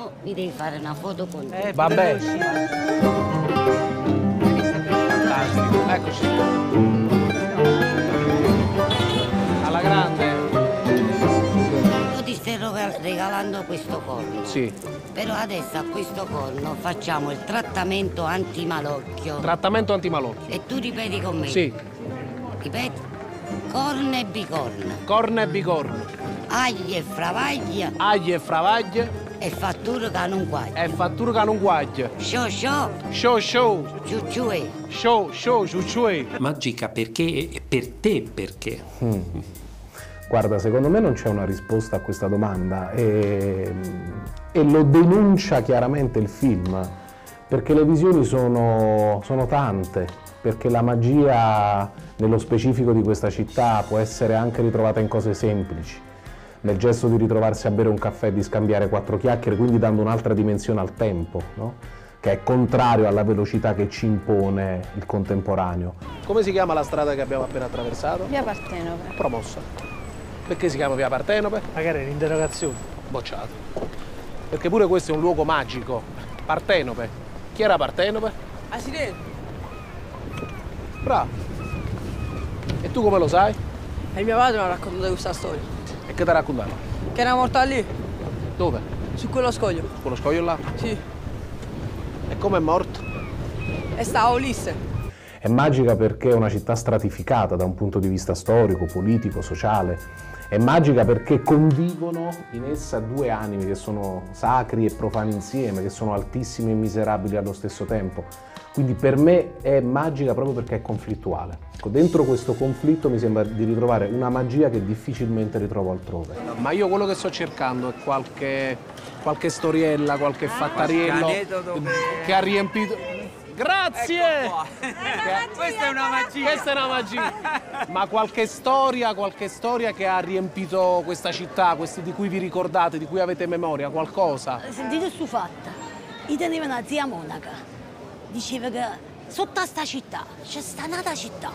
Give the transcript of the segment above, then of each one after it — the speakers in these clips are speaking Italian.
Oh, mi devi fare una foto con me. Eh, Vabbè. lui, Fantastico, eccoci. Alla grande. Io ti sto rega- regalando questo corno. Sì. Però adesso a questo corno facciamo il trattamento antimalocchio. Trattamento antimalocchio. e tu ripeti con me. Sì. Ripeti. Corna e bicorna. Corna e bicorno. Agli e fravaglia Agli e fravaglie e fattura che non guaglia. e fattura che non guaglia. Show show, Show show, ciucciue. show show, ciucciue. Magica perché e per te perché? Guarda, secondo me non c'è una risposta a questa domanda e, e lo denuncia chiaramente il film, perché le visioni sono, sono tante, perché la magia nello specifico di questa città può essere anche ritrovata in cose semplici, nel gesto di ritrovarsi a bere un caffè e di scambiare quattro chiacchiere, quindi dando un'altra dimensione al tempo, no? che è contrario alla velocità che ci impone il contemporaneo. Come si chiama la strada che abbiamo appena attraversato? Via Partenope. Promossa. Perché si chiama Via Partenope? Magari è un'interrogazione. Bocciato. Perché pure questo è un luogo magico. Partenope. Chi era Partenope? Ah, si vede? Bravo. E tu come lo sai? E mio padre mi ha raccontato questa storia. E che ti ha raccontato? Che era morta lì, Dove? su quello scoglio. Quello scoglio là? Sì. E come è morto? E stava a Ulisse. È magica perché è una città stratificata da un punto di vista storico, politico, sociale. È magica perché convivono in essa due animi che sono sacri e profani insieme, che sono altissimi e miserabili allo stesso tempo. Quindi per me è magica proprio perché è conflittuale. Ecco, dentro questo conflitto mi sembra di ritrovare una magia che difficilmente ritrovo altrove. Ma io quello che sto cercando è qualche, qualche storiella, qualche fattariello che ha riempito. Grazie! Questa è una magia. Questa è una magia. Ma qualche storia, qualche storia che ha riempito questa città, questi di cui vi ricordate, di cui avete memoria, qualcosa? Sentite su fatta, gli teneva una zia monaca, diceva che sotto a sta città c'è sta nata città,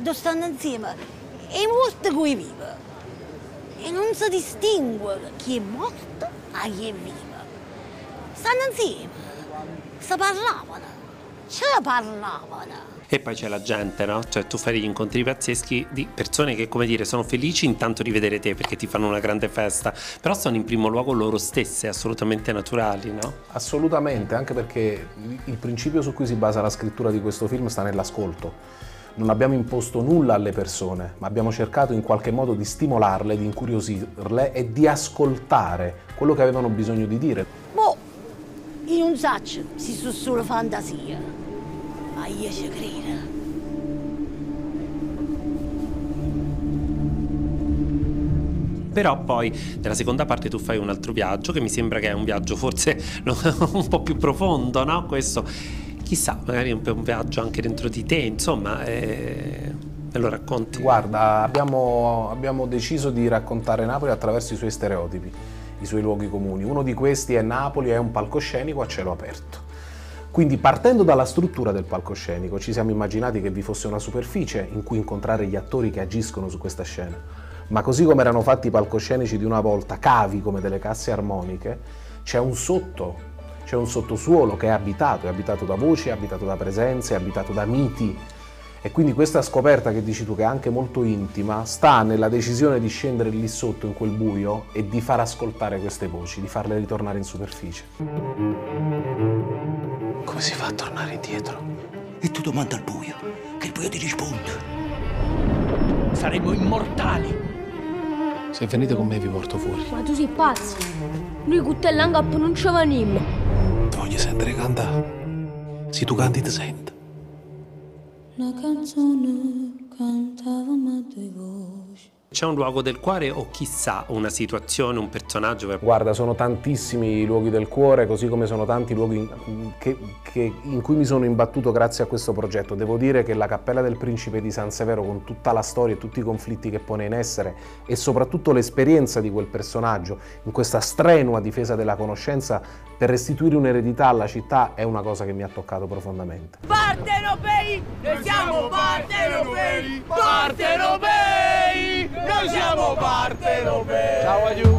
dove stanno insieme e morti cui vive. E non si distingue chi è morto a chi è vivo. Stanno insieme, si parlavano, ce la parlavano. E poi c'è la gente, no? Cioè tu fai degli incontri pazzeschi di persone che, come dire, sono felici intanto di vedere te perché ti fanno una grande festa, però sono in primo luogo loro stesse, assolutamente naturali, no? Assolutamente, anche perché il principio su cui si basa la scrittura di questo film sta nell'ascolto. Non abbiamo imposto nulla alle persone, ma abbiamo cercato in qualche modo di stimolarle, di incuriosirle e di ascoltare quello che avevano bisogno di dire. Io non so se sono solo fantasia, ma io ci credo. Però poi nella seconda parte tu fai un altro viaggio che mi sembra che è un viaggio forse un po' più profondo, no? Questo, chissà, magari un, po' un viaggio anche dentro di te, insomma, eh, me lo racconti. Guarda, abbiamo, abbiamo deciso di raccontare Napoli attraverso i suoi stereotipi, i suoi luoghi comuni. Uno di questi è Napoli, è un palcoscenico a cielo aperto. Quindi partendo dalla struttura del palcoscenico ci siamo immaginati che vi fosse una superficie in cui incontrare gli attori che agiscono su questa scena. Ma così come erano fatti i palcoscenici di una volta, cavi come delle casse armoniche, c'è un sotto, c'è un sottosuolo che è abitato, è abitato da voci, è abitato da presenze, è abitato da miti. E quindi questa scoperta che dici tu, che è anche molto intima, sta nella decisione di scendere lì sotto in quel buio e di far ascoltare queste voci, di farle ritornare in superficie. Come si fa a tornare indietro? E tu domanda al buio, che il buio ti risponde. Saremo immortali. Se venite con me vi porto fuori. Ma tu sei pazzo? Noi con te l'angap non ci veniamo. Ti voglio sentire cantare. Se tu canti ti sento. Una canzone cantavamo a due voci. C'è un luogo del cuore o chissà una situazione, un personaggio per... Guarda, sono tantissimi i luoghi del cuore, così come sono tanti i luoghi in, che- che- in cui mi sono imbattuto grazie a questo progetto. Devo dire che la Cappella del Principe di San Severo, con tutta la storia e tutti i conflitti che pone in essere e soprattutto l'esperienza di quel personaggio in questa strenua difesa della conoscenza per restituire un'eredità alla città, è una cosa che mi ha toccato profondamente. Partenopei! Noi siamo partenopei! Siamo How are you?